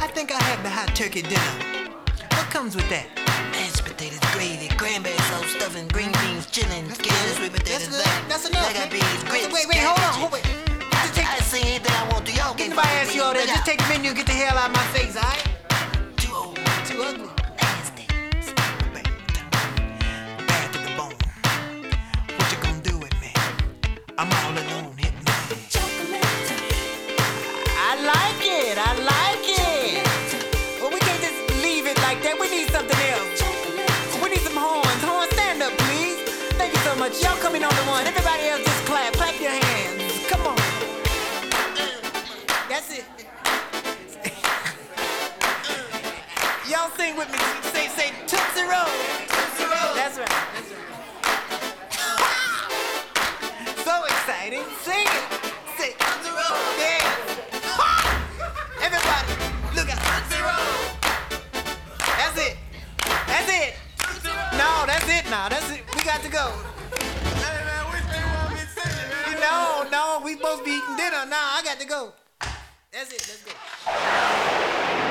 I think I'll have the hot turkey dinner. What comes with that? Mashed potatoes, gravy, cranberry sauce, stuffing, green beans, chitlins, scallions, sweet potatoes, That's good. That's enough. black eyed grits, Wait, wait, hold on. cabbage. Hold, wait. Just take, I see anything I want to. Y'all get can't nobody fucking ask you all that. Just take the menu and get the hell out of my face, all right? Too old, Too ugly. Y'all sing with me. Say, say, Tootsie Roll. Tootsie Roll. That's right. That's right. so exciting. Sing it. Say, Tootsie Roll. Yeah. Everybody, look out. Tootsie Roll. That's it. That's it. No, that's it now. That's it. We got to go. No, no, we supposed to be eating dinner. Nah, I got to go. That's it. Let's go.